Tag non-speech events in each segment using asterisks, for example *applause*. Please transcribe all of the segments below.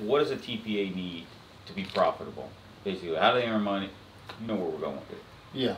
what does a TPA need to be profitable? Basically, how do they earn money? You know where we're going with it. Yeah.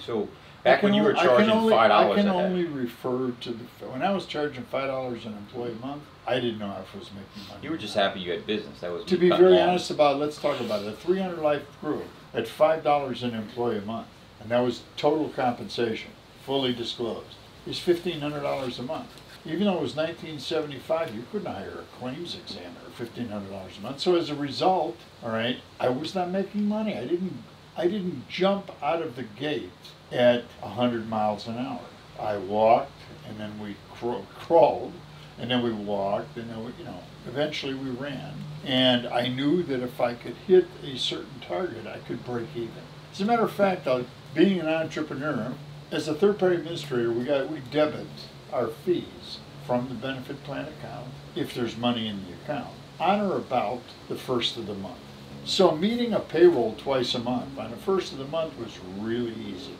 So back when you were on- I can charging only- five dollars I can only refer to the, when I was charging five dollars an employee a month, I didn't know if I was making money. You were just happy you had business. That was To be very lawns. honest about it, let's talk about it. A three hundred life crew at five dollars an employee a month, and that was total compensation, fully disclosed, is fifteen hundred dollars a month. Even though it was nineteen seventy-five, you couldn't hire a claims examiner fifteen hundred dollars a month. So as a result, all right, I was not making money. I didn't, I didn't jump out of the gate at hundred miles an hour. I walked, and then we craw- crawled, and then we walked, and then we, you know, eventually we ran. And I knew that if I could hit a certain target, I could break even. As a matter of fact, being an entrepreneur, as a third-party administrator, we got we debit our fees from the benefit plan account if there's money in the account on or about the first of the month. So meeting a payroll twice a month on the first of the month was really easy.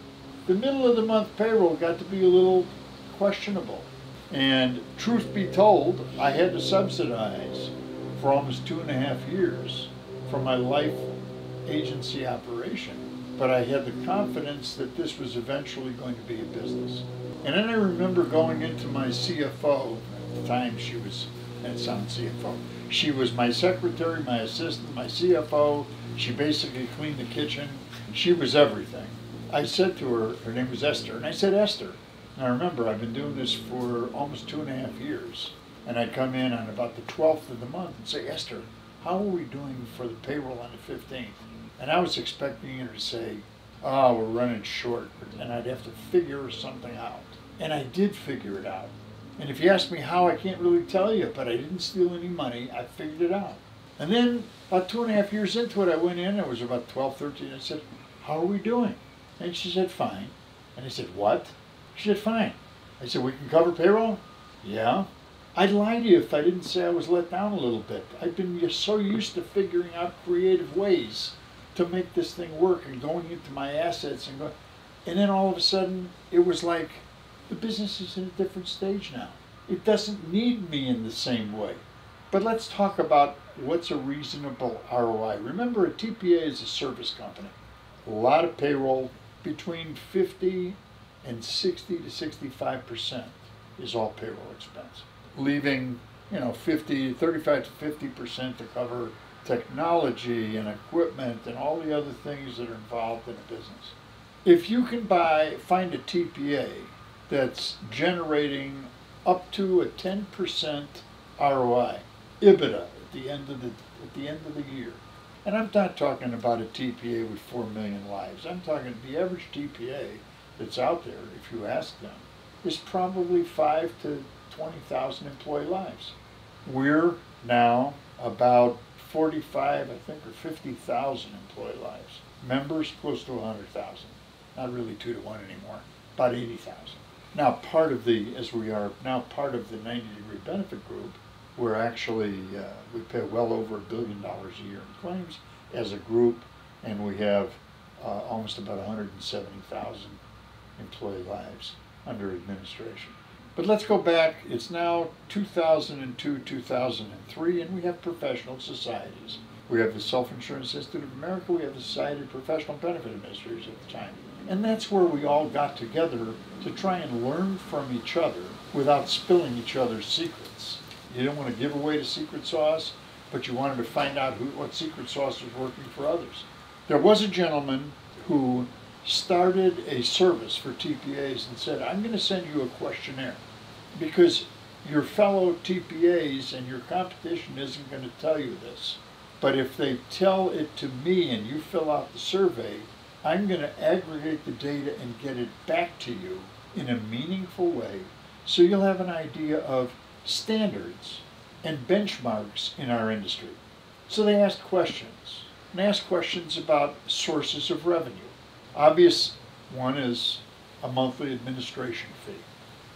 The middle of the month payroll got to be a little questionable. And truth be told, I had to subsidize for almost two and a half years for my life agency operation. But I had the confidence that this was eventually going to be a business. And then I remember going into my CFO, at the time she was, at sounds CFO, she was my secretary, my assistant, my CFO. She basically cleaned the kitchen. She was everything. I said to her, her name was Esther, and I said, Esther, now I remember, I've been doing this for almost two and a half years. And I'd come in on about the 12th of the month and say, Esther, how are we doing for the payroll on the 15th? And I was expecting her to say, oh, we're running short. And I'd have to figure something out. And I did figure it out. And if you ask me how, I can't really tell you, but I didn't steal any money. I figured it out. And then about two and a half years into it, I went in, it was about 12, 13, I said, how are we doing? And she said, fine. And I said, what? She said, fine. I said, we can cover payroll? Yeah. I'd lie to you if I didn't say I was let down a little bit. I've been so used to figuring out creative ways to make this thing work and going into my assets and go. And then all of a sudden, it was like the business is in a different stage now. It doesn't need me in the same way. But let's talk about what's a reasonable ROI. Remember, a TPA is a service company. A lot of payroll, between 50 and 60 to 65 percent is all payroll expense, leaving you know 50, 35 to 50 percent to cover technology and equipment and all the other things that are involved in a business. If you can buy find a TPA that's generating up to a 10 percent ROI, EBITDA at the end of the at the end of the year. And I'm not talking about a TPA with 4 million lives. I'm talking the average TPA that's out there, if you ask them, is probably 5 to 20,000 employee lives. We're now about 45, I think, or 50,000 employee lives. Members close to 100,000. Not really 2 to 1 anymore, about 80,000. Now, part of the, as we are now part of the 90 degree benefit group, we're actually, uh, we pay well over a billion dollars a year in claims as a group, and we have uh, almost about 170,000 employee lives under administration. But let's go back, it's now 2002, 2003, and we have professional societies. We have the Self-Insurance Institute of America, we have the Society of Professional Benefit Administrators at the time. And that's where we all got together to try and learn from each other without spilling each other's secrets. You didn't want to give away the secret sauce, but you wanted to find out who, what secret sauce was working for others. There was a gentleman who started a service for TPAs and said, I'm going to send you a questionnaire because your fellow TPAs and your competition isn't going to tell you this. But if they tell it to me and you fill out the survey, I'm going to aggregate the data and get it back to you in a meaningful way so you'll have an idea of standards and benchmarks in our industry. So they asked questions and asked questions about sources of revenue. Obvious one is a monthly administration fee.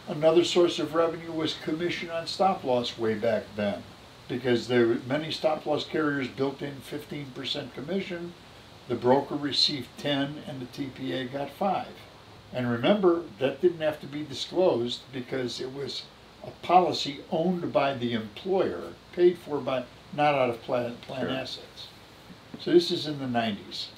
Another source of revenue was commission on stop loss way back then, because there were many stop loss carriers built in 15% commission. The broker received 10 and the TPA got 5. And remember, that didn't have to be disclosed because it was a policy owned by the employer, paid for by, not out of plan, plan Sure. assets. So this is in the nineties.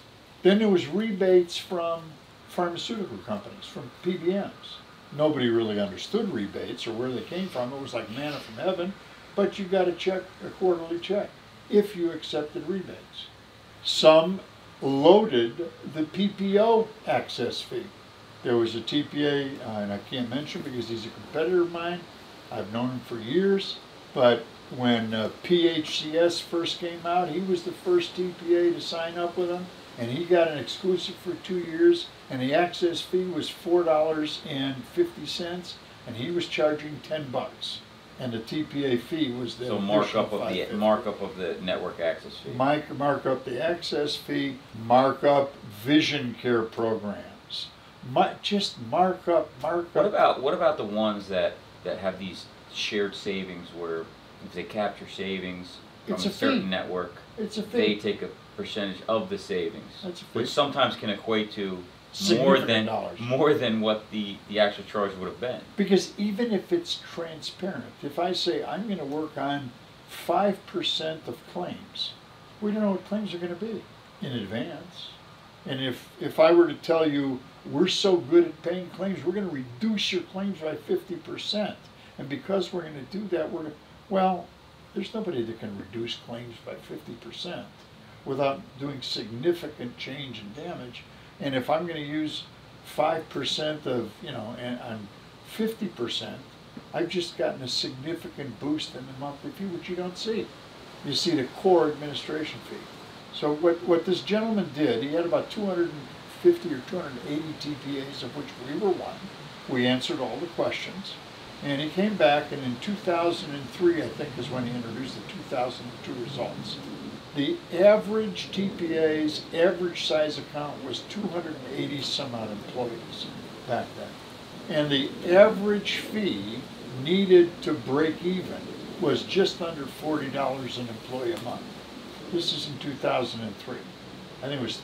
Then there was rebates from pharmaceutical companies, from PBMs. Nobody really understood rebates or where they came from. It was like manna from heaven, but you got a check, a quarterly check, if you accepted rebates. Some loaded the PPO access fee. There was a TPA, uh, and I can't mention because he's a competitor of mine. I've known him for years, but when uh, PHCS first came out, he was the first TPA to sign up with them, and he got an exclusive for two years, and the access fee was four dollars and fifty cents, and he was charging ten bucks, and the TPA fee was the So markup of the, markup of the network access fee. Mike, mark up the access fee, mark up vision care programs. Mi- just mark up, mark What about, what about the ones that, that have these shared savings where if they capture savings from It's a a fee. certain network, It's a fee. they take a percentage of the savings? That's Which sometimes can equate to more Significant than, dollars. more than what the, the actual charge would have been. Because even if it's transparent, if I say I'm gonna work on five percent of claims, we don't know what claims are gonna be in advance. And if, if I were to tell you, we're so good at paying claims, we're gonna reduce your claims by fifty percent. And because we're gonna do that, we're, well, there's nobody that can reduce claims by fifty percent without doing significant change and damage. And if I'm gonna use five percent of, you know, and on fifty percent, I've just gotten a significant boost in the monthly fee, which you don't see. You see the core administration fee. So what, what this gentleman did, he had about two hundred and fifty or two hundred and eighty TPAs, of which we were one. We answered all the questions. And he came back, and in two thousand and three, I think, is when he introduced the two thousand and two results. The average TPA's average size account was two hundred and eighty some odd employees back then. And the average fee needed to break even was just under forty dollars an employee a month. This is in two thousand and three. I think it was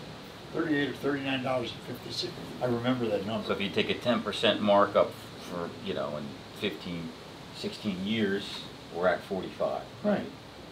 thirty-eight or thirty-nine dollars and fifty cents. I remember that number. So if you take a ten percent markup for, you know, in 15, 16 years, we're at forty-five. Right.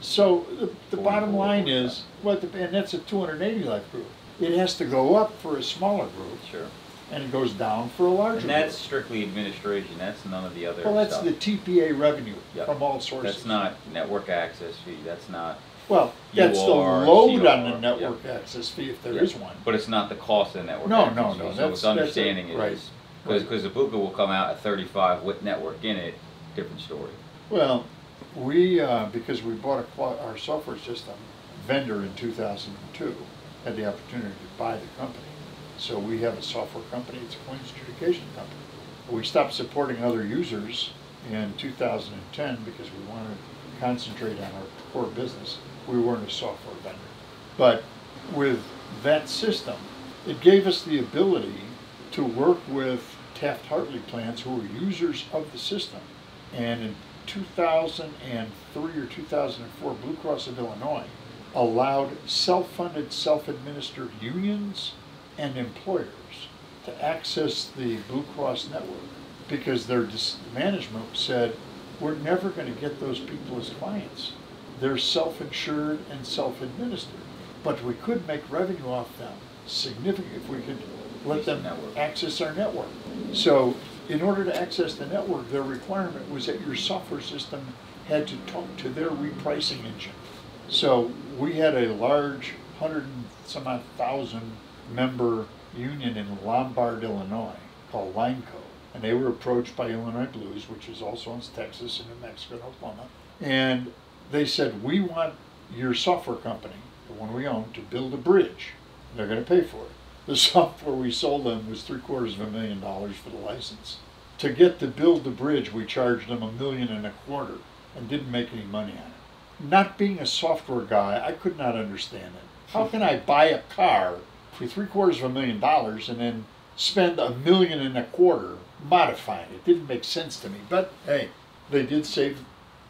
So the, the bottom line is, what, the- and that's a two hundred and eighty life group. It has to go up for a smaller group, Sure. and it goes down for a larger And group. that's strictly administration, that's none of the other Well, that's stuff. the TPA revenue Yeah. from all sources. That's not network access fee, that's not. Well, that's the load on the network access fee, if there yeah, is one. But it's not the cost of the network No, access no, fee, no, So that's- it's understanding it right, is, because, right. because the BUCA will come out at thirty-five with network in it, different story. Well, we, uh, because we bought our software system vendor in two thousand and two, had the opportunity to buy the company. So we have a software company, it's a claims adjudication company. We stopped supporting other users in two thousand and ten because we wanted to concentrate on our core business. We weren't a software vendor. But with that system, it gave us the ability to work with Taft-Hartley plans who were users of the system. And 2003 or 2004, Blue Cross of Illinois allowed self-funded, self-administered unions and employers to access the Blue Cross network because their dis- management said, we're never going to get those people as clients. They're self-insured and self-administered, but we could make revenue off them significant if we could let them access our network. So in order to access the network, their requirement was that your software system had to talk to their repricing engine. So we had a large hundred and some odd thousand member union in Lombard, Illinois, called Lineco. And they were approached by Illinois Blues, which is also in Texas and New Mexico and Oklahoma. And they said, we want your software company, the one we own, to build a bridge. They're gonna pay for it. The software we sold them was three quarters of a million dollars for the license. To get to build the bridge, we charged them a million and a quarter and didn't make any money on it. Not being a software guy, I could not understand it. How can I buy a car for three quarters of a million dollars and then spend a million and a quarter modifying it? It Didn't make sense to me, but hey, they did save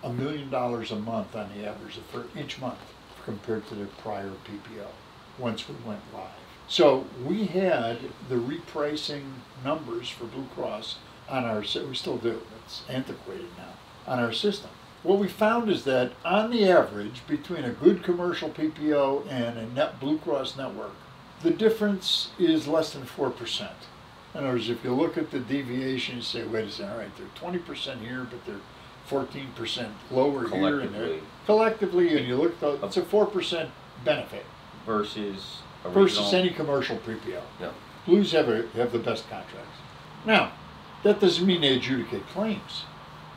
a million dollars a month on the average for each month compared to their prior PPO, once we went live. So we had the repricing numbers for Blue Cross on our, we still do, it's antiquated now, on our system. what we found is that on the average, between a good commercial PPO and a net Blue Cross network, the difference is less than 4%. In other words, if you look at the deviation, you say, wait a second, all right, they're 20% here, but they're 14% lower here. And they're- Collectively. collectively, and you look, at the- it's a 4% benefit versus versus any commercial PPO. Yeah. Blues have, a, have the best contracts. Now, that doesn't mean they adjudicate claims.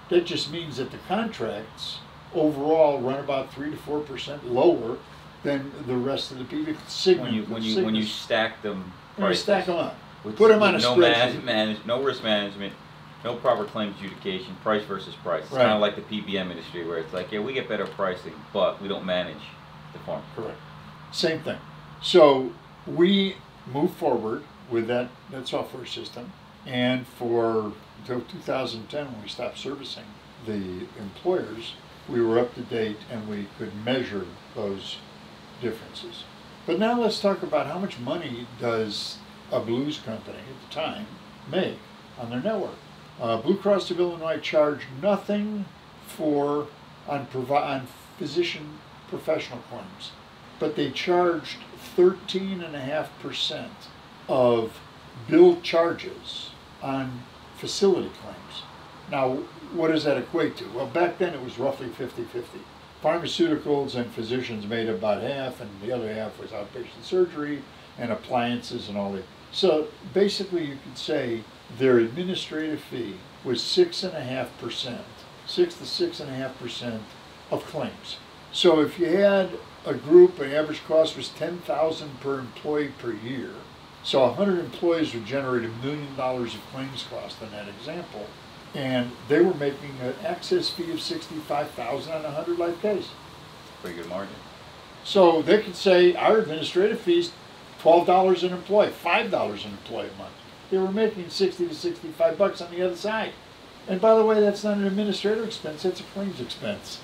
That just means that the contracts overall run about three to four percent lower than the rest of the PPO. Cigna, When you when you when you stack them, when you stack them up, with- put them on a no spreadsheet. manage, no risk management, no proper claims adjudication, price versus price. It's Right. kind of like the PBM industry where it's like, yeah, we get better pricing, but we don't manage the farm. Correct. Same thing. So we moved forward with that, that software system. And for until 2010, when we stopped servicing the employers, we were up to date and we could measure those differences. But now let's talk about how much money does a blues company at the time make on their network. Uh, Blue Cross of Illinois charged nothing for on, on physician professional claims, but they charged thirteen and a half percent of bill charges on facility claims. Now, what does that equate to? Well, back then it was roughly 50-50. Pharmaceuticals and physicians made about half, and the other half was outpatient surgery and appliances and all that. So basically, you could say their administrative fee was six and a half percent, six to six and a half percent of claims. So if you had a group, an average cost was ten thousand per employee per year. So hundred employees would generate a million dollars of claims cost in that example. And they were making an access fee of sixty-five thousand on a hundred life case. Pretty good margin. So they could say our administrative fees twelve dollars an employee, five dollars an employee a month. They were making sixty to sixty-five bucks on the other side. And by the way, that's not an administrative expense, that's a claims expense.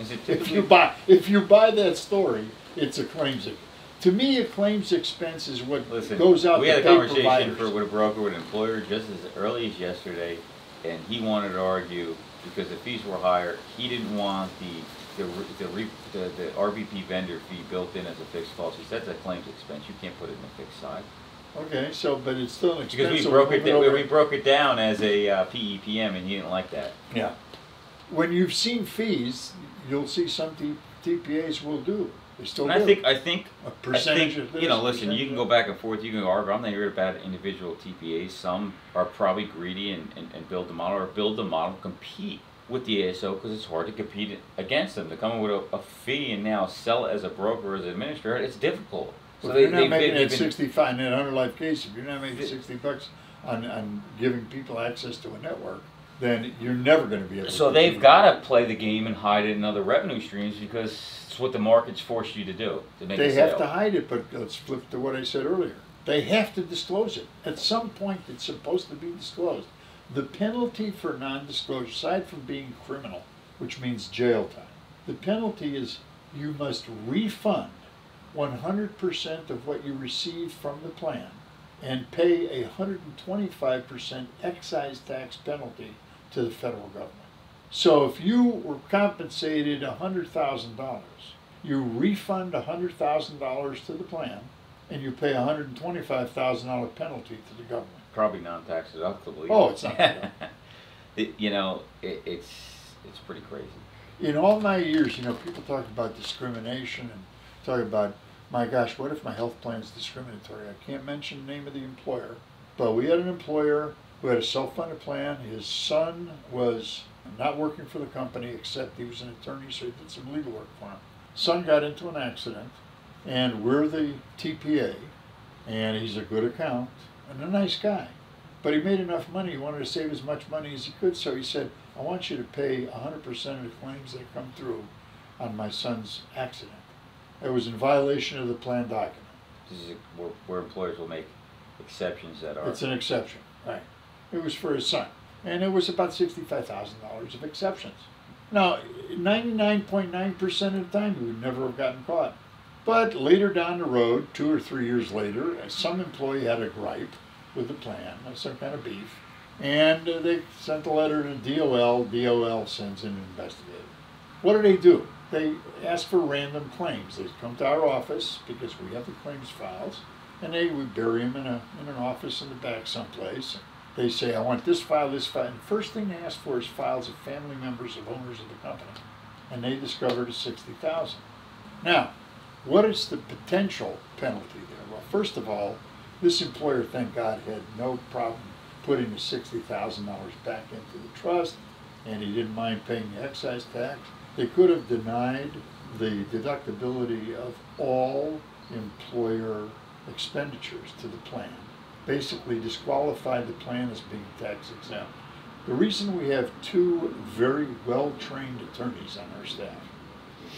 Is it If you buy, if you buy that story, it's a claims, ex- to me, a claims expense is what Listen, goes out we had a conversation providers. for, with a broker, with an employer, just as early as yesterday, and he wanted to argue because the fees were higher. He didn't want the the the, re, the, the RBP vendor fee built in as a fixed cost. He said that's a claims expense. You can't put it in the fixed side Okay, so, but it's still an expense. because we broke move it. da- over- We broke it down as a uh, PEPM, and he didn't like that. Yeah. When you've seen fees, you'll see some T- TPAs will do, they still And do. I think I think A percentage think, of this. you know, listen, you can go back and forth, you can argue, I'm not here about individual TPAs, some are probably greedy and, and, and build the model, or build the model, compete with the ASO, because it's hard to compete against them, to come in with a, a fee and now sell it as a broker, as an administrator, it's difficult. So Well, they, you're not been, making it sixty-five, in a hundred life case, if you're not making Th- sixty bucks on, on giving people access to a network, then you're never gonna be able to. so they've gotta play the game and hide it in other revenue streams, because it's what the market's forced you to do, to make They sale. have to hide it, but let's flip to what I said earlier. They have to disclose it. At some point, it's supposed to be disclosed. The penalty for non-disclosure, aside from being criminal, which means jail time, the penalty is you must refund one hundred percent of what you received from the plan and pay a hundred and twenty-five percent excise tax penalty to the federal government. So if you were compensated hundred thousand dollars, you refund hundred thousand dollars to the plan, and you pay a hundred and twenty-five thousand dollar penalty to the government. Probably non-tax deductible. Oh, it's not. *laughs* It- You know, it, it's, it's pretty crazy. In all my years, you know, people talk about discrimination and talk about, my gosh, what if my health plan is discriminatory? I can't mention the name of the employer, but we had an employer who had a self-funded plan. His son was not working for the company, except he was an attorney, so he did some legal work for him. Son got into an accident, and we're the TPA, and he's a good account and a nice guy. But he made enough money, he wanted to save as much money as he could, so he said, I want you to pay hundred percent of the claims that come through on my son's accident. It was in violation of the plan document. This is a- where, where employers will make exceptions that are. It's an exception, right. It was for his son, and it was about sixty-five thousand dollars of exceptions. Now, ninety-nine point nine percent of the time, he would never have gotten caught. But later down the road, two or three years later, some employee had a gripe with the plan, some kind of beef, and they sent a letter to DOL. DOL sends in an investigator. what do they do? They ask for random claims. They come to our office because we have the claims files, and they we bury them in a in an office in the back someplace. They say, "I want this file, this file." And the first thing they ask for is files of family members of owners of the company, and they discovered a sixty thousand. Now, what is the potential penalty there? Well, first of all, this employer, thank God, had no problem putting the sixty thousand dollars back into the trust, and he didn't mind paying the excise tax. They could have denied the deductibility of all employer expenditures to the plan, basically disqualified the plan as being tax exempt. The reason we have two very well-trained attorneys on our staff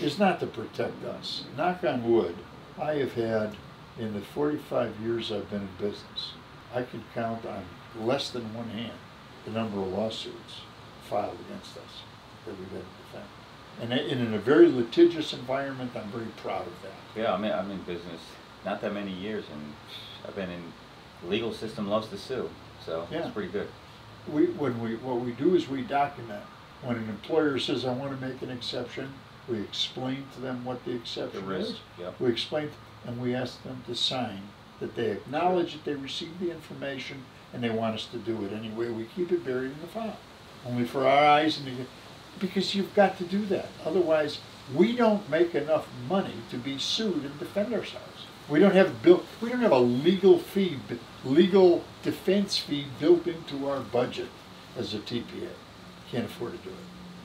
is not to protect us. Knock on wood, I have had, in the 45 years I've been in business, I could count on less than one hand the number of lawsuits filed against us that we've had to defend. And in a very litigious environment, I'm very proud of that. Yeah, I'm in, I'm in business not that many years, and I've been in the legal system loves to sue, so Yeah. it's pretty good. We, when we, what we do is we document. When an employer says, I want to make an exception, we explain to them what the The exception risk, is. yep. We explain, and we ask them to sign that they acknowledge that they received the information and they want us to do it anyway. We keep it buried in the file, only for our eyes and get, because you've got to do that. Otherwise, we don't make enough money to be sued and defend ourselves. We don't have built, we don't have a legal fee, legal defense fee built into our budget as a TPA. Can't afford to do it.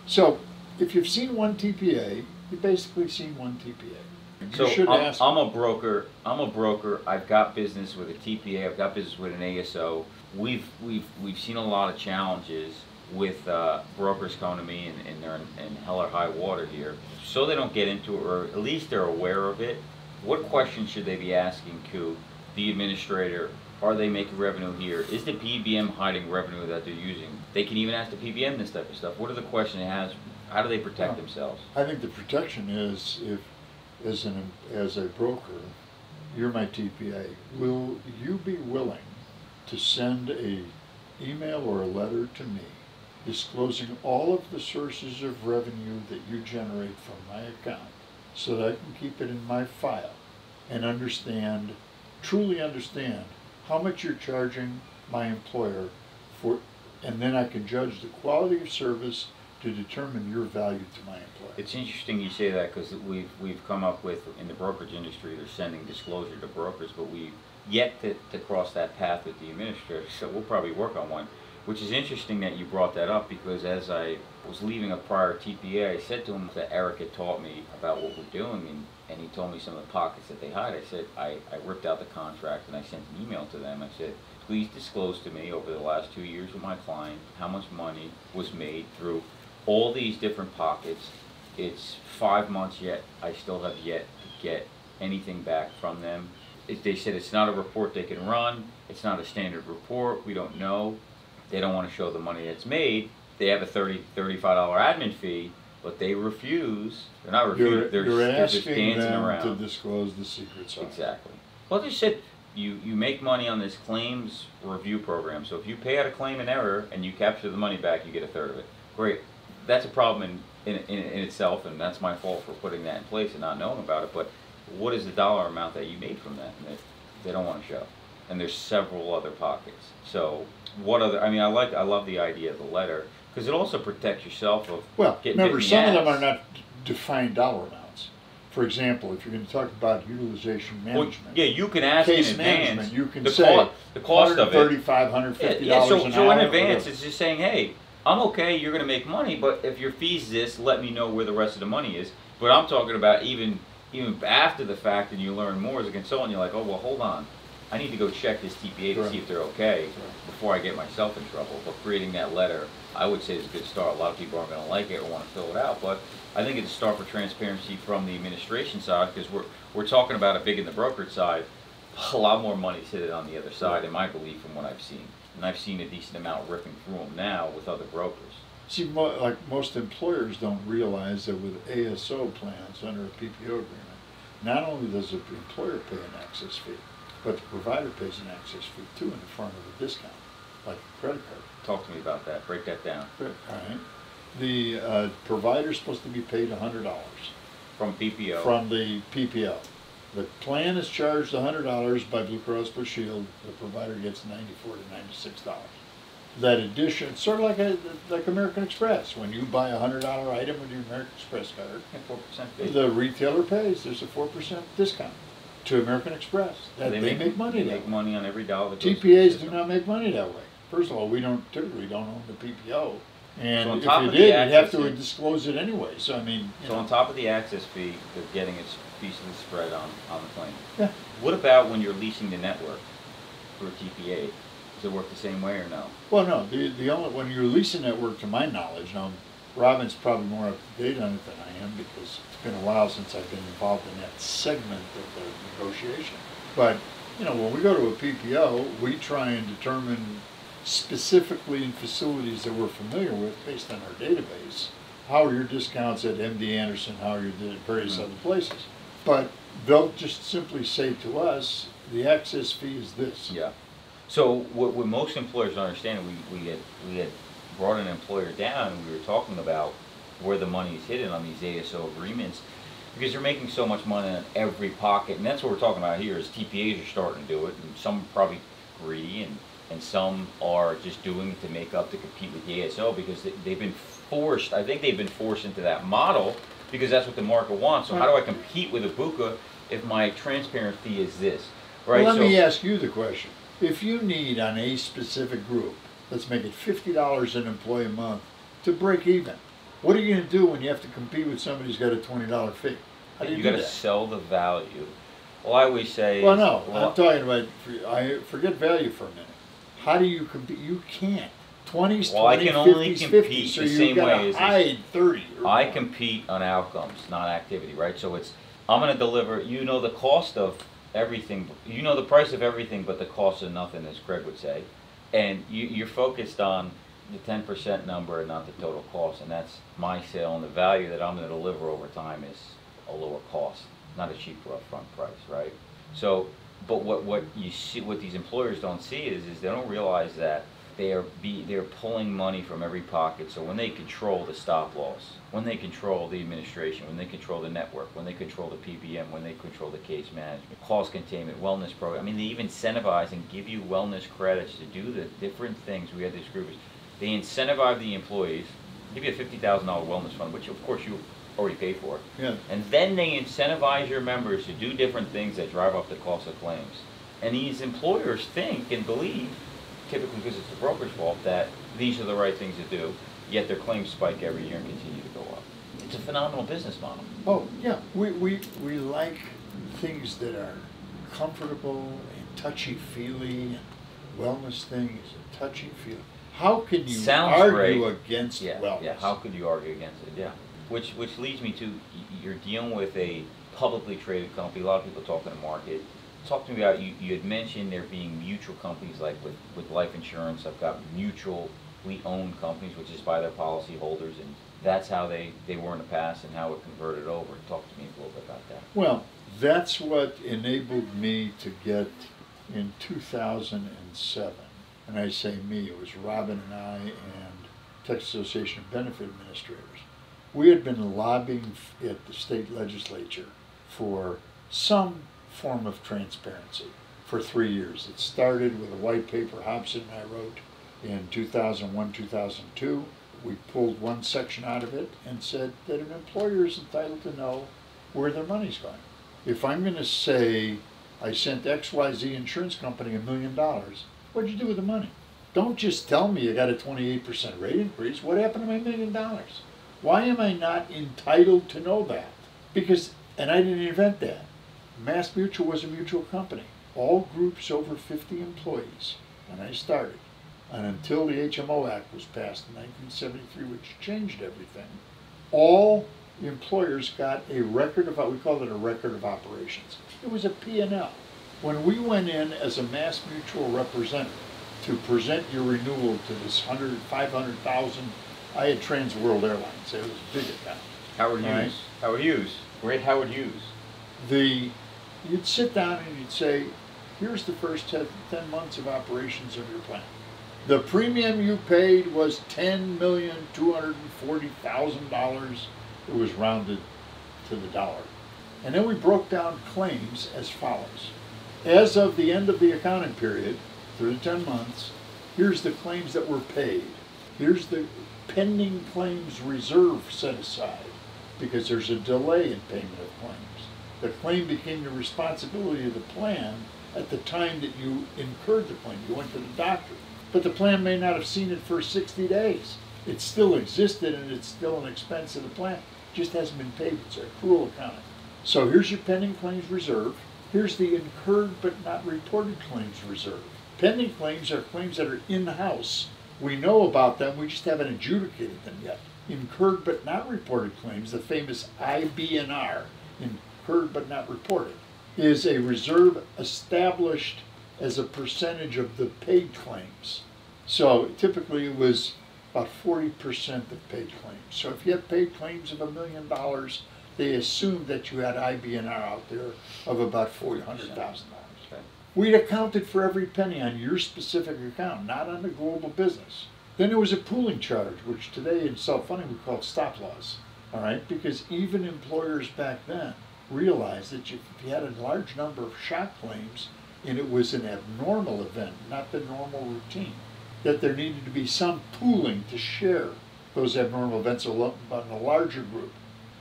So, if you've seen one TPA, you've basically seen one TPA. You So should I'm, ask. I'm a broker. I'm a broker. I've got business with a TPA. I've got business with an ASO. We've we've we've seen a lot of challenges with uh, brokers coming to me and, and they're in, in hell or high water here, so they don't get into it, or at least they're aware of it. What questions should they be asking to the administrator? Are they making revenue here? Is the PBM hiding revenue that they're using? They can even ask the PBM this type of stuff. What are the questions they have? How do they protect Yeah. themselves? I think the protection is if, as an, as a broker, you're my TPA, will you be willing to send a email or a letter to me disclosing all of the sources of revenue that you generate from my account so that I can keep it in my file and understand, truly understand how much you're charging my employer for, and then I can judge the quality of service to determine your value to my employer. It's interesting you say that because we've, we've come up with, in the brokerage industry, they're sending disclosure to brokers, but we've yet to, to cross that path with the administrator, *laughs* so we'll probably work on one. Which is interesting that you brought that up because as I was leaving a prior TPA, I said to him that Eric had taught me about what we're doing and, and he told me some of the pockets that they hide. I said, I, I ripped out the contract and I sent an email to them. I said, please disclose to me over the last two years with my client how much money was made through all these different pockets. It's five months yet. I still have yet to get anything back from them. They said it's not a report they can run. It's not a standard report. We don't know. They don't want to show the money that's made. They have a 30 $35 admin fee, but they refuse. They're not You're, refusing. They're, you're they're just dancing them to disclose the secret sauce. Exactly. Well, they said you, you make money on this claims review program. So if you pay out a claim in error and you capture the money back, you get a third of it. Great. That's a problem in, in, in, in itself, and that's my fault for putting that in place and not knowing about it. But what is the dollar amount that you made from that? And they, they don't want to show. And there's several other pockets. So what other? I mean, I like I love the idea of the letter because it also protects yourself of Well, getting remember, bit in the some of them are not defined dollar amounts. For example, if you're gonna talk about utilization Well, management. yeah, you can ask in advance. management, you can the say co- the cost of it. Thirty-five, hundred Yeah, fifty yeah, dollars so, an so hour. in advance, it's just saying, hey, I'm okay, you're gonna make money, but if your fee's this, let me know where the rest of the money is. But I'm talking about even, even after the fact and you learn more as a consultant, you're like, oh, well, hold on. I need to go check this TPA to see if they're okay before I get myself in trouble. But creating that letter, I would say is a good start. A lot of people aren't gonna like it or wanna fill it out, but I think it's a start for transparency from the administration side, because we're, we're talking about it big in the brokerage side. A lot more money's hit on the other side, in my belief, from what I've seen. And I've seen a decent amount ripping through them now with other brokers. See, mo- like most employers don't realize that with ASO plans under a PPO agreement, not only does the employer pay an access fee, but the provider pays an access fee too in the form of a discount, like a credit card. Talk to me about that, break that down. All right. the uh, provider's supposed to be paid hundred dollars From PPO. from the PPO. The plan is charged hundred dollars by Blue Cross Blue Shield, the provider gets ninety-four to ninety-six dollars. That addition, sort of like a, like American Express, when you buy a hundred dollar item with your American Express card, Four percent fee. the retailer pays, there's a four percent discount to American Express. That, they make money They make way. money on every dollar that goes through the TPAs do not make money that way. First of all, we don't, typically don't own the PPO. So on And if top you did, you'd have to fee- disclose it anyway, so I mean, So on top of the access fee, they're getting its piece of the spread on, on the plane. Yeah. What about when you're leasing the network through a TPA? Does it work the same way or no? Well, no, the, the only, when you're leasing network, to my knowledge, now, Robin's probably more up to date on it than I am because been a while since I've been involved in that segment of the negotiation. But, you know, when we go to a PPO, we try and determine specifically in facilities that we're familiar with, based on our database, how are your discounts at MD Anderson, how are your at various other places. But they'll just simply say to us, the access fee is this. Yeah. So what, what most employers don't understand, we, we had, we had brought an employer down and we were talking about where the money is hidden on these ASO agreements. Because they're making so much money in every pocket, and that's what we're talking about here, is TPAs are starting to do it, and some probably greedy, and, and some are just doing it to make up to compete with the ASO, because they, they've been forced, I think they've been forced into that model, because that's what the market wants, so how do I compete with a BUCA if my transparent fee is this, right? Well, let So- me ask you the question. If you need on a specific group, let's make it fifty dollars an employee a month to break even, what are you gonna do when you have to compete with somebody who's got a twenty dollar fee? How do you, you gotta sell the value. Well, I always say. Well, no, well, I'm talking about, I forget value for a minute. How do you compete? You can't. Twenties, Well, I twenty, can only fifties, compete fifties, so the you've same way as- hide thirty I more. compete on outcomes, not activity, right? So it's, I'm gonna deliver, you know the cost of everything, you know the price of everything, but the cost of nothing, as Craig would say. And you, you're focused on the ten percent number and not the total cost, and that's my sale, and the value that I'm gonna deliver over time is a lower cost, not a cheaper upfront price, right? So, but what, what you see, what these employers don't see is, is they don't realize that they are be, they're pulling money from every pocket, so when they control the stop loss, when they control the administration, when they control the network, when they control the PBM, when they control the case management, cost containment, wellness program, I mean, they even incentivize and give you wellness credits to do the different things, we had this group, they incentivize the employees, give you a fifty thousand dollar wellness fund, which of course you already pay for, Yeah, and then they incentivize your members to do different things that drive up the cost of claims. And these employers think and believe, typically because it's the broker's fault, that these are the right things to do, yet their claims spike every year and continue to go up. It's a phenomenal business model. Oh, yeah, we, we, we like things that are comfortable and touchy-feely, wellness thing is a touchy-feely. How can you Sounds argue great. against Yeah, wellness? yeah, how could you argue against it, yeah. Which, which leads me to, you're dealing with a publicly traded company, a lot of people talk in the market. Talk to me about, you, you had mentioned there being mutual companies, like with, with life insurance, I've got mutually owned companies, which is by their policyholders, and that's how they, they were in the past and how it converted over. Talk to me a little bit about that. Well, that's what enabled me to get in two thousand and I say me, it was Robin and I and Texas Association of Benefit Administrators. We had been lobbying at the state legislature for some form of transparency for three years. It started with a white paper Hobson and I wrote in 2001, 2002. We pulled one section out of it and said that an employer is entitled to know where their money's going. If I'm going to say I sent XYZ insurance company a million dollars, what'd you do with the money? Don't just tell me you got a 28% rate increase. What happened to my million dollars? Why am I not entitled to know that? Because, and I didn't invent that. Mass Mutual was a mutual company. All groups over 50 employees, when I started, and until the HMO Act was passed in 1973, which changed everything, all employers got a record of, what we called it a record of operations. It was a P&L. When we went in as a Mass Mutual representative to present your renewal to this 100, 500,000, I had Trans World Airlines, it was a big account. Howard Right. Hughes, Howard Hughes, great Howard Hughes. the, you'd sit down and you'd say, here's the first ten, 10 months of operations of your plan. The premium you paid was ten million two hundred and forty thousand dollars. It was rounded to the dollar. And then we broke down claims as follows. As of the end of the accounting period, through the ten months, here's the claims that were paid. Here's the pending claims reserve set aside, because there's a delay in payment of claims. The claim became the responsibility of the plan at the time that you incurred the claim. You went to the doctor. But the plan may not have seen it for sixty days. It still existed and it's still an expense of the plan. It Just hasn't been paid. It's a accrual accounting. So here's your pending claims reserve. Here's the incurred but not reported claims reserve. Pending claims are claims that are in-house. We know about them, we just haven't adjudicated them yet. Incurred but not reported claims, the famous IBNR, incurred but not reported, is a reserve established as a percentage of the paid claims. So typically it was about forty percent of paid claims. So if you had paid claims of a million dollars, they assumed that you had IBNR out there of about forty, hundred thousand dollars. We'd accounted for every penny on your specific account, not on the global business. Then there was a pooling charge, which today in self-funding we call stop loss. All right, because even employers back then realized that if you had a large number of shock claims and it was an abnormal event, not the normal routine, that there needed to be some pooling to share those abnormal events in a larger group.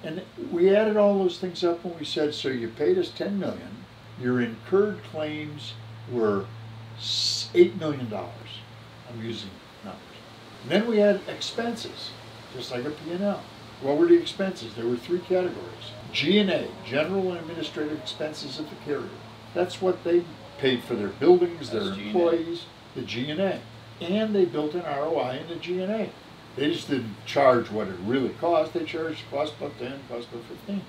And we added all those things up and we said, so you paid us ten million, your incurred claims were eight million dollars. I'm using numbers. And then we had expenses, just like a P and L. What were the expenses? There were three categories. G and A, general and administrative expenses of the carrier. That's what they paid for their buildings, their That's G&A. employees, the G and A. And they built an ROI in the G and A. They just didn't charge what it really cost, they charged cost plus ten, cost plus fifteen.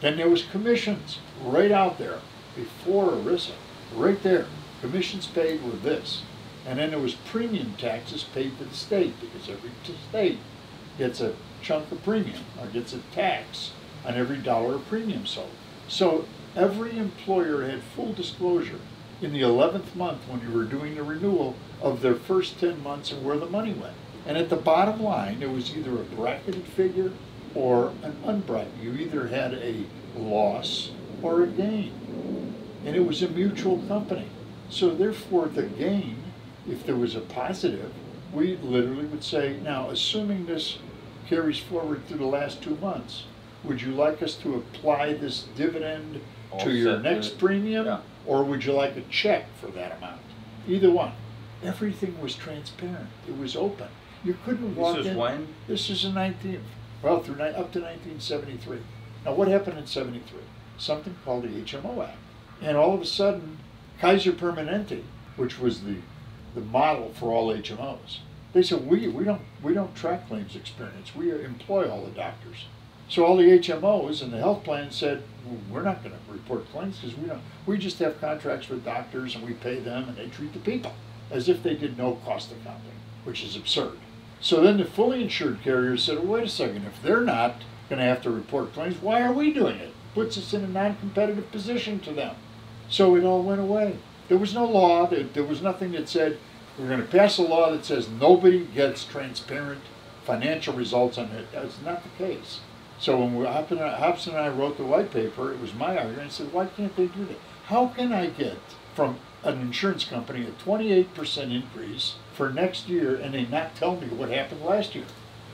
Then there was commissions, right out there, before ERISA, right there. Commissions paid were this. And then there was premium taxes paid to the state, because every state gets a chunk of premium, or gets a tax on every dollar of premium sold. So every employer had full disclosure in the eleventh month when you were doing the renewal of their first ten months and where the money went. And at the bottom line, it was either a bracketed figure or an unbracketed. You either had a loss or a gain. And it was a mutual company. So therefore, the gain, if there was a positive, we literally would say, now, assuming this carries forward through the last two months, would you like us to apply this dividend to your next uh, premium? yeah. Or would you like a check for that amount? Either one. Everything was transparent. It was open. You couldn't walk in. This is when? This is in nineteen, well, through up to nineteen seventy-three. Now, what happened in seventy-three? Something called the HMO Act. And all of a sudden, Kaiser Permanente, which was the, the model for all HMOs, they said, we, we don't, we don't track claims experience. We employ all the doctors. So all the HMOs and the health plans said, "Well, we're not gonna report claims because we don't, we just have contracts with doctors and we pay them and they treat the people as if they did no cost accounting, which is absurd. So then the fully insured carriers said, well, wait a second, if they're not gonna have to report claims, why are we doing it? Puts us in a non-competitive position to them. So it all went away. There was no law, there, was nothing that said, we're gonna pass a law that says nobody gets transparent financial results on it. That's not the case. So when Hobson and I wrote the white paper, it was my argument, I said, why can't they do that? How can I get from an insurance company a twenty-eight percent increase for next year and they not tell me what happened last year?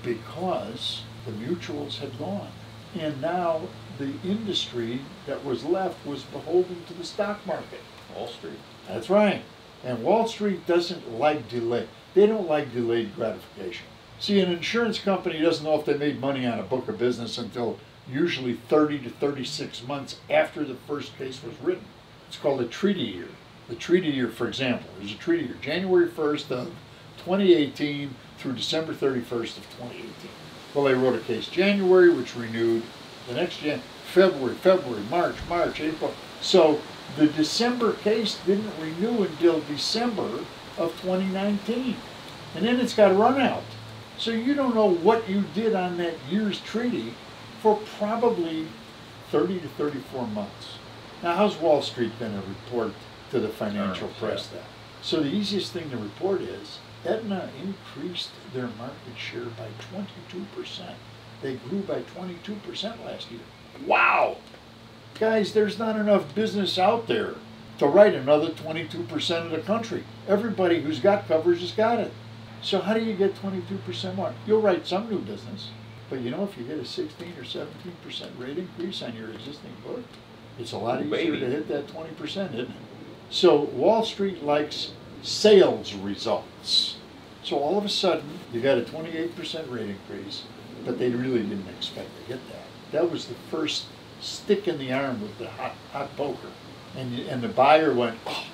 Because the mutuals had gone. And now the industry that was left was beholden to the stock market. Wall Street. That's right. And Wall Street doesn't like delay. They don't like delayed gratification. See, an insurance company doesn't know if they made money on a book of business until usually 30 to 36 months after the first case was written. It's called a treaty year. The treaty year, for example, there's a treaty year, January 1st of 2018 through December 31st of 2018. Well, they wrote a case January, which renewed the next Jan, February, February, March, March, April. So the December case didn't renew until December of 2019. And then it's got a run out. So you don't know what you did on that year's treaty for probably 30 to 34 months. Now, how's Wall Street going to report to the financial Earnings, press yeah. that? So the easiest thing to report is Aetna increased their market share by twenty-two percent. They grew by twenty-two percent last year. Wow! Guys, there's not enough business out there to write another twenty-two percent of the country. Everybody who's got coverage has got it. So how do you get twenty-two percent more? You'll write some new business, but you know, if you get a sixteen or seventeen percent rate increase on your existing book, it's a lot easier baby. to hit that twenty percent, isn't it? So Wall Street likes sales results. So all of a sudden, you got a twenty-eight percent rate increase, but they really didn't expect to get that. That was the first stick in the arm with the hot, hot poker. And, and the buyer went, oh,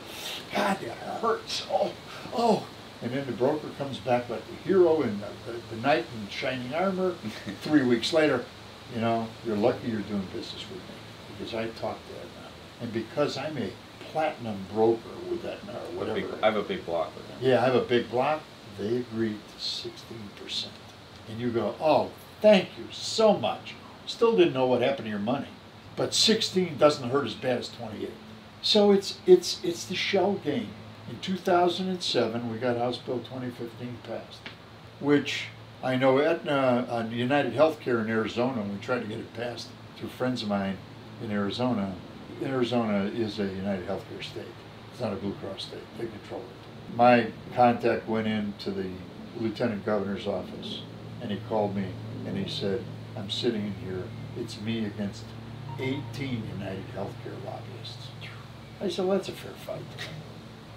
God, that hurts, oh, oh. And then the broker comes back like the hero in the, the, the knight in shining armor. *laughs* Three weeks later, you know, you're lucky you're doing business with me, because I talked to Aetna. And because I'm a platinum broker with that, or whatever. Big- I have a big block with them. Yeah, I have a big block. They agreed to sixteen percent. And you go, oh, thank you so much. Still didn't know what happened to your money. But sixteen doesn't hurt as bad as twenty-eight. So it's, it's, it's the shell game. In two thousand and seven, we got House Bill twenty fifteen passed, which I know Aetna, uh, United Healthcare in Arizona, we tried to get it passed through friends of mine in Arizona. Arizona is a United Healthcare state. It's not a Blue Cross state. They control it. My contact went into the lieutenant governor's office and he called me and he said, I'm sitting in here. It's me against 18 United Healthcare lobbyists. I said, well, that's a fair fight.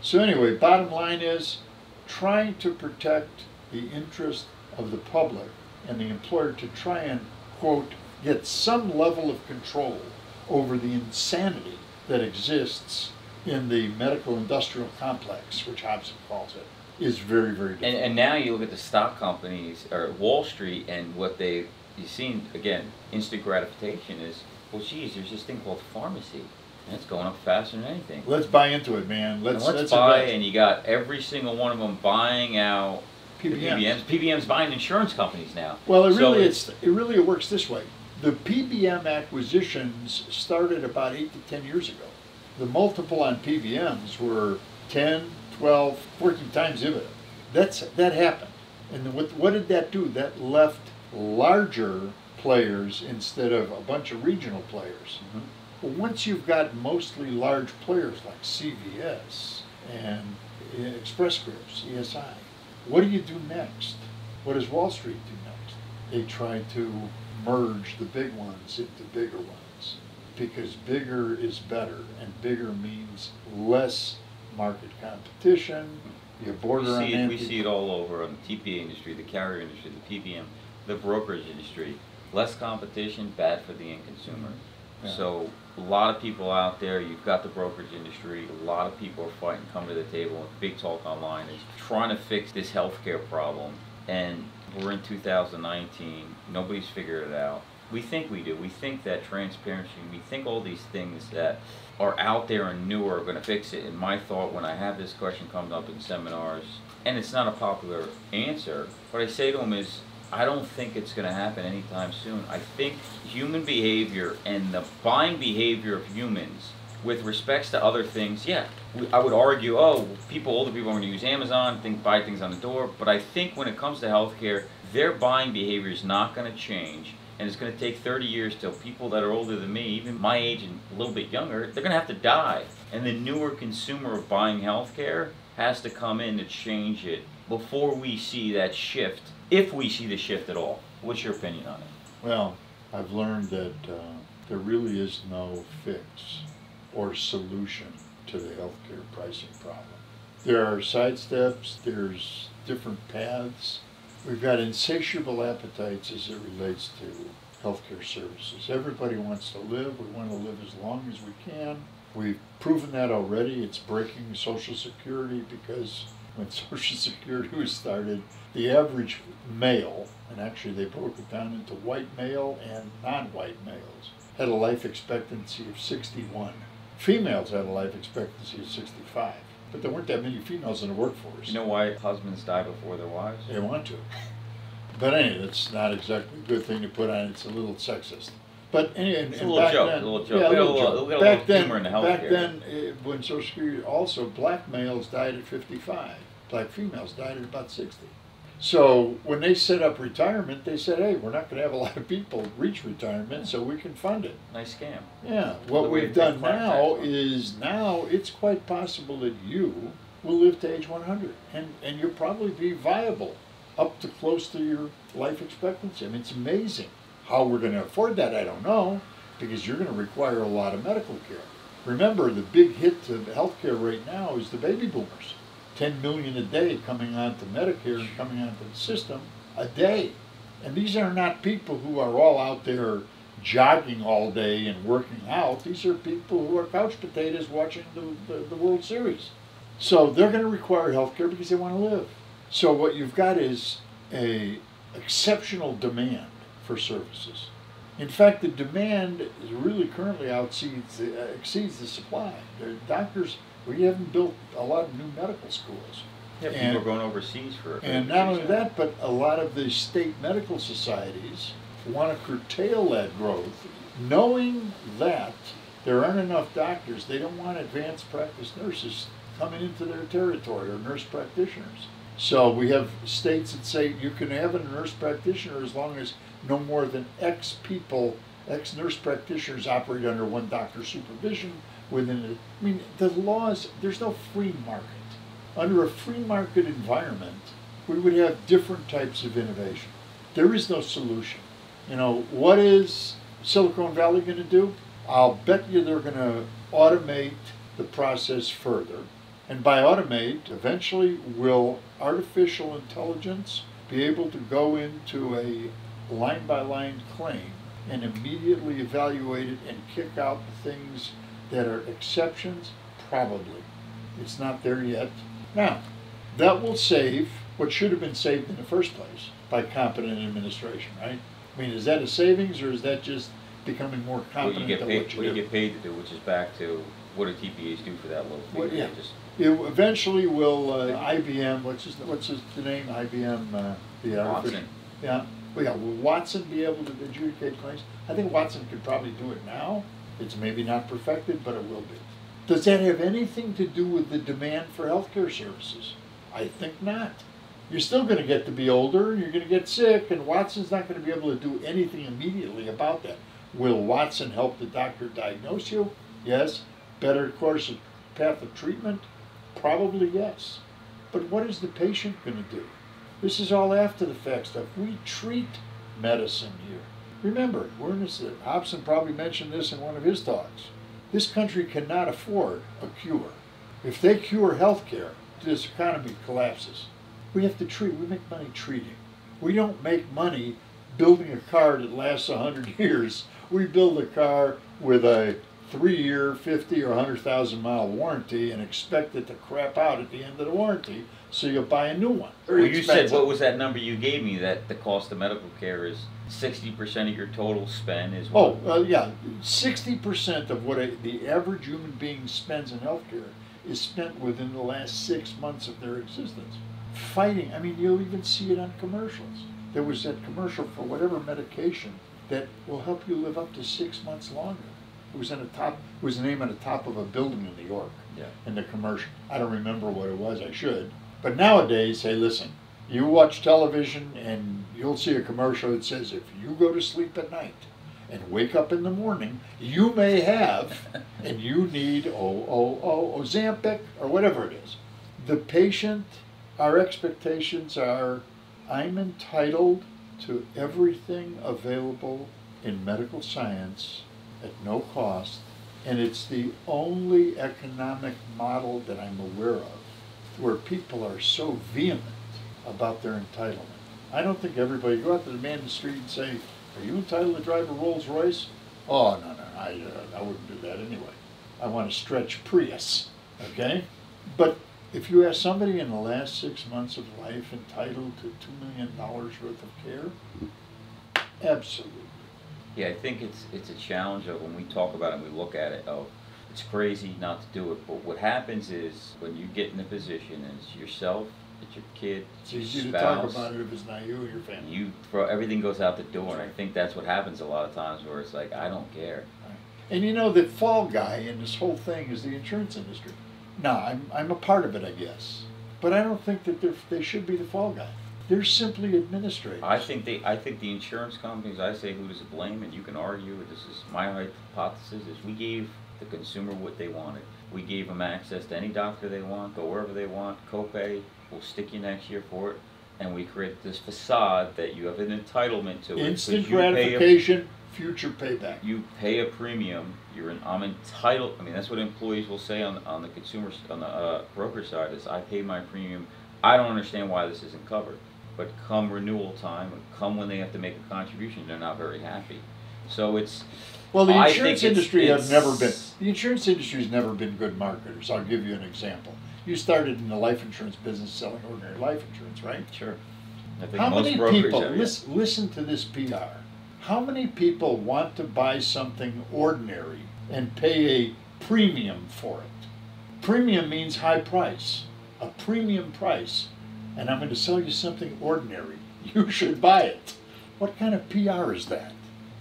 So anyway, bottom line is trying to protect the interest of the public and the employer to try and, quote, get some level of control over the insanity that exists in the medical industrial complex, which Hobson calls it, is very, very And, difficult. and now you look at the stock companies or Wall Street and what they you've seen again instant gratification is well geez there's this thing called pharmacy and it's going up faster than anything. Let's buy into it, man. And Let's, let's, let's buy invest. and you got every single one of them buying out PBMs. PBMs. PBMs buying insurance companies now. Well, it So really it's, it really works this way. The PBM acquisitions started about eight to ten years ago. The multiple on PBMs were 10, 12, 14 times EBITDA. That's that happened, and what what did that do? That left larger players instead of a bunch of regional players. Mhm. Well, once you've got mostly large players like CVS and Express Scripts, ESI, what do you do next? What does Wall Street do next? They try to merge the big ones into bigger ones because bigger is better and bigger means less market competition. You border we see it, we see it all over um, on the TPA industry, the carrier industry, the PBM, the brokerage industry. Less competition, bad for the end consumer. Mm-hmm. Yeah. So a lot of people out there, you've got the brokerage industry, a lot of people are fighting, come to the table, with big talk online is trying to fix this healthcare problem. And we're in 2019, nobody's figured it out. We think we do. We think that transparency, we think all these things that are out there and new are going to fix it. And my thought when I have this question comes up in seminars, and it's not a popular answer, what I say to them is, I don't think it's going to happen anytime soon. I think human behavior and the buying behavior of humans with respects to other things, yeah, I would argue, oh, people, older people are going to use Amazon, think buy things on the door. But I think when it comes to healthcare, their buying behavior is not going to change, and it's going to take 30 years till people that are older than me, even my age and a little bit younger, they're going to have to die. And the newer consumer of buying healthcare has to come in to change it before we see that shift, if we see the shift at all. What's your opinion on it? Well, I've learned that uh, there really is no fix or solution to the healthcare pricing problem. There are side steps, there's different paths. We've got insatiable appetites as it relates to healthcare services. Everybody wants to live, we want to live as long as we can. We've proven that already. It's breaking Social Security because when *laughs* Social Security was started, the average male, and actually they broke it down into white male and non-white males, had a life expectancy of 61. Females had a life expectancy of 65, but there weren't that many females in the workforce. You know why husbands die before their wives? They want to. But anyway, that's not exactly a good thing to put on. It's a little sexist. But anyway, It's a little joke, then, a little joke. yeah, a We got a little little- joke. a back little then, humor in the back then, uh, when Social Security also black males died at 55. black females died at about 60. So when they set up retirement, they said, hey, we're not going to have a *laughs* lot of people reach retirement, so we can fund it. Nice scam. Yeah, what we've done now is now it's quite possible that you will live to age 100 and, and you'll probably be viable up to close to your life expectancy. I mean, it's amazing. How we're going to afford that, I don't know, because you're going to require a lot of medical care. Remember, the big hit to healthcare right now is the baby boomers. 10 million a day coming onto Medicare and coming onto the system a day. And these are not people who are all out there jogging all day and working out. These are people who are couch potatoes watching the, the, the World Series. So they're going to require health care because they want to live. So what you've got is a exceptional demand for services. In fact, the demand really currently exceeds the, uh, exceeds the supply. There, doctors, we haven't built a lot of new medical schools. Yeah, people And- are going overseas for. for and not only that, but a lot of the state medical societies want to curtail that growth, knowing that there aren't enough doctors. They don't want advanced practice nurses coming into their territory or nurse practitioners. So we have states that say you can have a nurse practitioner as long as no more than X people, X nurse practitioners operate under one doctor's supervision within it. I mean, the laws, there's no free market. Under a free market environment, we would have different types of innovation. There is no solution. You know, what is Silicon Valley going to do? I'll bet you they're going to automate the process further. And by automate, eventually will artificial intelligence be able to go into a line by line claim and immediately evaluate it and kick out the things that are exceptions? Probably. It's not there yet. Now, that will save what should have been saved in the first place by competent administration, right? I mean, is that a savings or is that just becoming more What you competent get paid, what what you you do? get paid to do, which is back to what do TPAs do for that little fee? Well, They yeah. just- It eventually will, uh, IBM, what's his, what's his, the name, IBM, uh, the artificial. Watson. Yeah, well, yeah, will Watson be able to adjudicate claims? I think Watson could probably do it now. It's maybe not perfected, but it will be. Does that have anything to do with the demand for healthcare services? I think not. You're still gonna get to be older, you're gonna get sick, and Watson's not gonna be able to do anything immediately about that. Will Watson help the doctor diagnose you? Yes. Better course of path of treatment? Probably yes. But what is the patient gonna do? This is all after the fact stuff. We treat medicine here. Remember, we're in this, Hobson probably mentioned this in one of his talks. This country cannot afford a cure. If they cure healthcare, this economy collapses. We have to treat, we make money treating. We don't make money building a car that lasts a hundred *laughs* years. We build a car with a three-year, fifty or hundred thousand mile warranty and expect it to crap out at the end of the warranty, so you buy a new one. Well, Very you said, what was that number you gave me, that the cost of medical care is sixty percent of your total spend is Oh, what? uh, yeah, sixty percent of what a, the average human being spends in healthcare is spent within the last six months of their existence. Fighting, I mean, you'll even see it on commercials. There was that commercial for whatever medication that will help you live up to six months longer. It was in the top, it was the name on the top of a building in New York Yeah. in the commercial. I don't remember what it was, I should. But nowadays, hey, listen, you watch television and you'll see a commercial that says if you go to sleep at night and wake up in the morning, you may have, *laughs* and you need, oh, oh, oh, Ozempic or whatever it is. The patient, our expectations are, I'm entitled to everything available in medical science at no cost, and it's the only economic model that I'm aware of where people are so vehement about their entitlement. I don't think everybody go out to the man in the street and say, "Are you entitled to drive a Rolls Royce?" Oh no, no, I uh, I wouldn't do that anyway. I want to stretch Prius, okay? But if you ask somebody in the last six months of life entitled to two million dollars worth of care, absolutely. Yeah, I think it's, it's a challenge of when we talk about it and we look at it, of, it's crazy not to do it, but what happens is, when you get in a position, as yourself, it's your kid, It's it's your easy to talk spouse, about it if it's not you or your family. you throw, everything goes out the door, and I think that's what happens a lot of times, where it's like, I don't care. Right. And you know, the fall guy in this whole thing is the insurance industry. Now, I'm, I'm a part of it, I guess. but I don't think that they're, they should be the fall guy. They're simply administrators. I think they, I think the insurance companies, I say who does it blame, and you can argue, this is my hypothesis, is we gave the consumer what they wanted. We gave them access to any doctor they want, go wherever they want, copay, we'll stick you next year for it. And we create this facade that you have an entitlement to it. Instant you pay a- gratification, future payback. You pay a premium, you're in, I'm entitled, I mean, that's what employees will say on, on the consumer, on the, uh, broker side, is I pay my premium. I don't understand why this isn't covered. But come renewal time, and come when they have to make a contribution, they're not very happy. So it's, Well, the insurance it's- industry has never been, the insurance industry has never been good marketers. I'll give you an example. You started in the life insurance business selling ordinary life insurance, right? sure. I think How most many brokers people, have, yeah. listen, listen to this PR. How many people want to buy something ordinary and pay a premium for it? Premium means high price, a premium price. And I'm going to sell you something ordinary. *laughs* You should buy it. What kind of PR is that?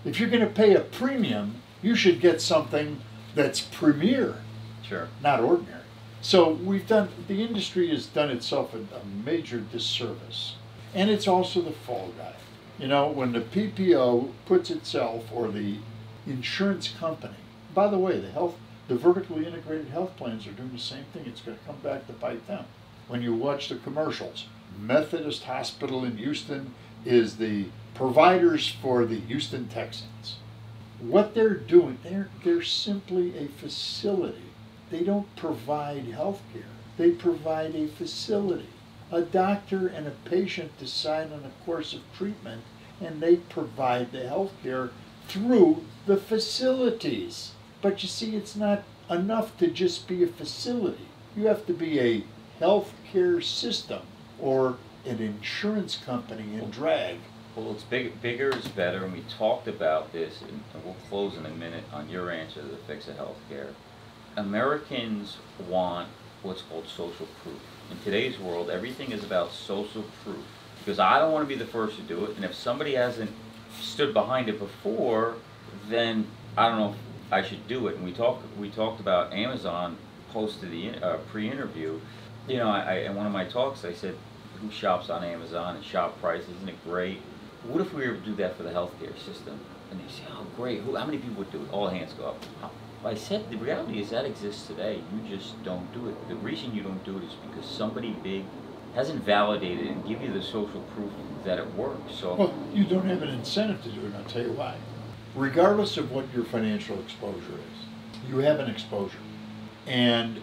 If you're going to pay a premium, you should get something that's premier Sure. not ordinary. So we've done, the industry has done itself a, a major disservice. And it's also the fall guy. You know, when the PPO puts itself, or the insurance company, by the way, the health, the vertically integrated health plans are doing the same thing. It's going to come back to bite them. When you watch the commercials, Methodist Hospital in Houston is the providers for the Houston Texans what they're doing, they're, they're simply a facility. They don't provide health care. They provide a facility. A doctor and a patient decide on a course of treatment and they provide the health care through the facilities. But you see, it's not enough to just be a facility. You have to be a health care system or an insurance company in drag. Well, it's big, bigger is better, and we talked about this, and we'll close in a minute on your answer to the fix of healthcare. Americans want what's called social proof. In today's world, everything is about social proof. Because I don't want to be the first to do it, and if somebody hasn't stood behind it before, then I don't know if I should do it. And we talked, we talked about Amazon posted the uh, pre-interview. You know, I, I, in one of my talks, I said, who shops on Amazon and shop price, isn't it great? What if we were to do that for the healthcare system? And they say, oh, great, who, how many people would do it? All hands go up. I said, the reality is that exists today, you just don't do it. The reason you don't do it is because somebody big hasn't validated and give you the social proof that it works, so. Well, you don't have an incentive to do it, and I'll tell you why. Regardless of what your financial exposure is, you have an exposure. And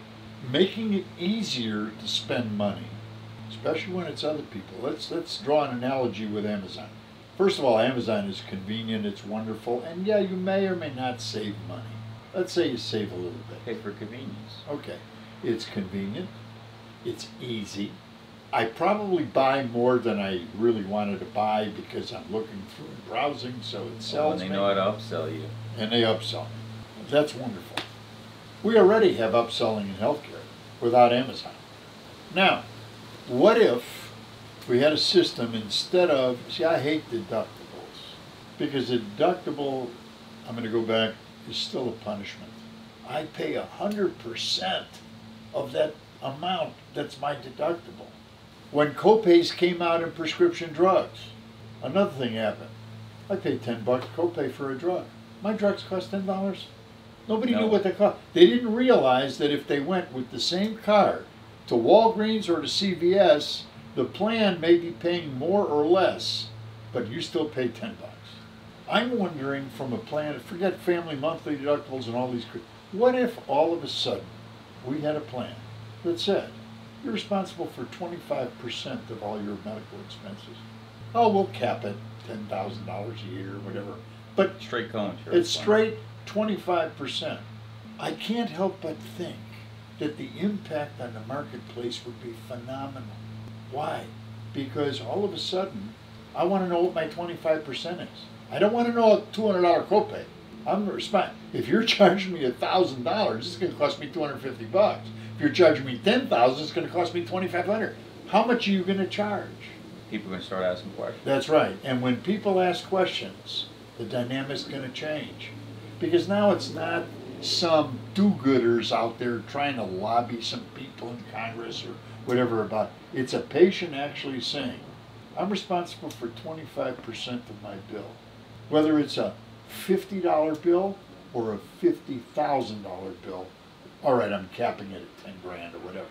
making it easier to spend money, especially when it's other people. Let's let's draw an analogy with Amazon. First of all, Amazon is convenient, it's wonderful, and yeah, you may or may not save money. Let's say you save a little bit. Pay for convenience. Okay, it's convenient, it's easy. I probably buy more than I really wanted to buy because I'm looking through and browsing, so it sells when they me. know how to upsell you. And they upsell me. That's wonderful. We already have upselling in healthcare without Amazon. Now, what if we had a system instead of, see, I hate deductibles because a deductible, I'm going to go back, is still a punishment. I pay a hundred percent of that amount that's my deductible. When copays came out in prescription drugs, another thing happened. I paid ten bucks copay for a drug. My drugs cost ten dollars. Nobody knew what they cost. They didn't realize that if they went with the same card to Walgreens or to CVS, the plan may be paying more or less, but you still pay ten bucks. I'm wondering from a plan, forget family monthly deductibles and all these, what if all of a sudden we had a plan that said you're responsible for twenty-five percent of all your medical expenses? Oh, we'll cap it ten thousand dollars a year, or whatever. But Straight co-insurance. it's straight twenty-five percent. I can't help but think that the impact on the marketplace would be phenomenal. Why? Because all of a sudden, I wanna know what my twenty-five percent is. I don't wanna know a two hundred dollar copay. I'm respond, if you're *laughs* charging me a thousand dollars, it's gonna cost me two hundred fifty bucks. If you're charging me ten thousand, it's gonna cost me twenty-five hundred. How much are you gonna charge? People are gonna start asking questions. That's right. And when people ask questions, the dynamic's going to change. Because now it's not some do gooders out there trying to lobby some people in Congress or whatever about, it's a patient actually saying, I'm responsible for twenty-five percent of my bill. Whether it's a fifty dollar bill or a fifty thousand dollar bill, all right, I'm capping it at ten grand or whatever.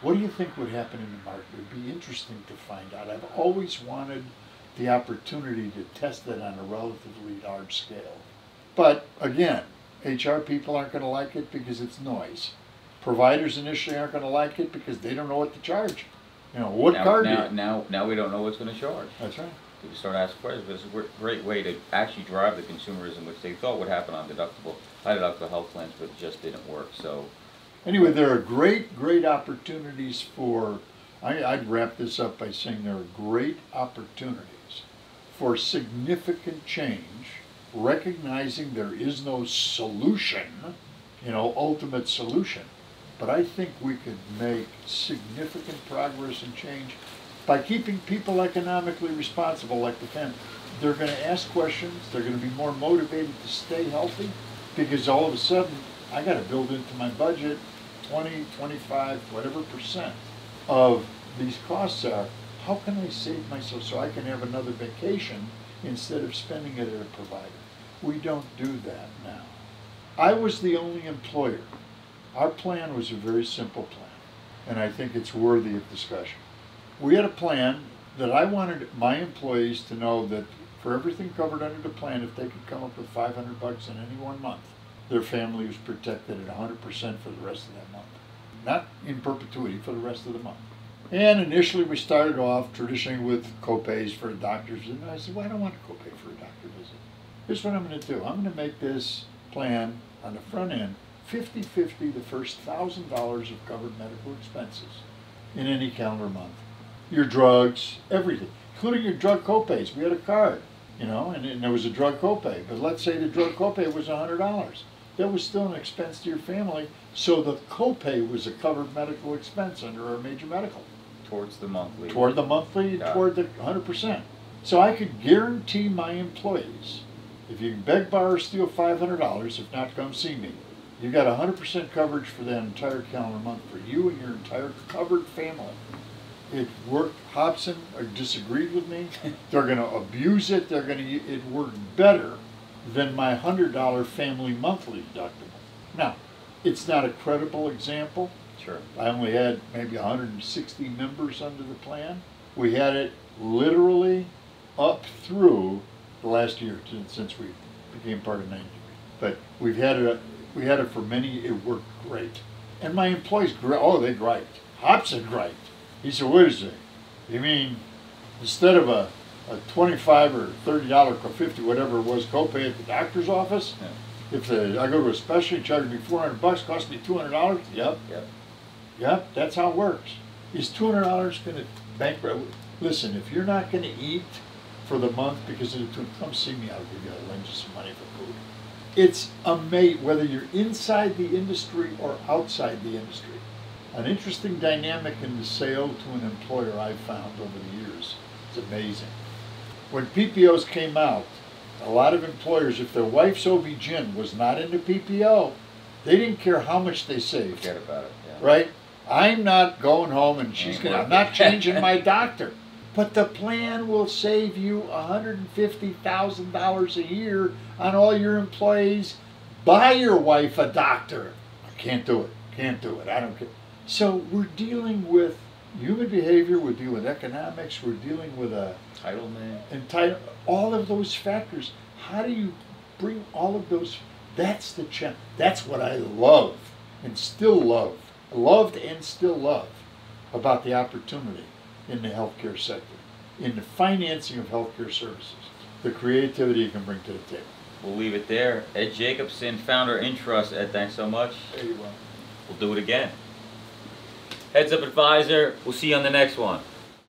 What do you think would happen in the market? It would be interesting to find out. I've always wanted the opportunity to test that on a relatively large scale. But again, HR people aren't gonna like it because it's noise. Providers initially aren't gonna like it because they don't know what to charge. You know, what now, card now, now, now we don't know what's gonna charge. That's right. People start asking questions, but it's a great way to actually drive the consumerism, which they thought would happen on deductible, high deductible health plans, but it just didn't work, so. Anyway, there are great, great opportunities for, I, I'd wrap this up by saying there are great opportunities for significant change, recognizing there is no solution, you know, ultimate solution. But I think we could make significant progress and change by keeping people economically responsible like the family. They're gonna ask questions, they're gonna be more motivated to stay healthy, because all of a sudden, I gotta build into my budget 20, 25, whatever percent of these costs are. How can I save myself so I can have another vacation instead of spending it at a provider? We don't do that now. I was the only employer. Our plan was a very simple plan, and I think it's worthy of discussion. We had a plan that I wanted my employees to know that for everything covered under the plan, if they could come up with five hundred bucks in any one month, their family was protected at hundred percent for the rest of that month. Not in perpetuity, for the rest of the month. And initially, we started off traditionally with copays for doctors, and I said, well, I don't want a copay for a doctor visit. Here's what I'm gonna do, I'm gonna make this plan on the front end 50-50 the first thousand dollars of covered medical expenses in any calendar month. Your drugs, everything, including your drug copays. We had a card, you know, and, and there was a drug copay. But let's say the drug copay was hundred dollars. That was still an expense to your family. So the copay was a covered medical expense under our major medical. Towards the monthly. Toward the monthly, Yeah. toward the hundred percent. So I could guarantee my employees, if you beg, borrow, steal five hundred dollars, if not, come see me. You've got hundred percent coverage for that entire calendar month for you and your entire covered family. It worked, Hobson uh, disagreed with me, they're gonna abuse it, they're gonna, it worked better than my hundred dollar family monthly deductible. Now, it's not a credible example, Sure. I only had maybe hundred and sixty members under the plan. We had it literally up through the last year since- we became part of ninety. But we've had it, we had it for many, it worked great. And my employees, oh, they griped. Hobson griped. He said, wait a second, you mean, instead of a, a twenty-five or thirty dollar, or fifty, whatever it was, copay at the doctor's office? Yeah. If the, I go to a specialty, charge me four hundred bucks, cost me two hundred dollars? Yep. Yep. Yep, that's how it works. Is two hundred dollars gonna bankrupt? Listen, if you're not gonna eat for the month because of the two, come see me. I'll give you. I'll lend you some money for food. It's amazing whether you're inside the industry or outside the industry. An interesting dynamic in the sale to an employer I've found over the years. It's amazing. When PPOs came out, a lot of employers, if their wife's OB-GYN was not in the PPO, they didn't care how much they saved Forget about it, yeah. right? I'm not going home and she's gonna, I'm not changing my *laughs* doctor. But the plan will save you hundred and fifty thousand dollars a year on all your employees. Buy your wife a doctor. I can't do it, can't do it, I don't care. So we're dealing with human behavior, we're dealing with economics, we're dealing with a Entitlement. entitle, all of those factors. How do you bring all of those? That's the challenge. That's what I love and still love, loved and still love about the opportunity in the healthcare sector, in the financing of healthcare services, the creativity you can bring to the table. We'll leave it there. Ed Jacobson, founder Intrust. Ed, thanks so much. There you go. We'll do it again. Heads Up Adviser. We'll see you on the next one.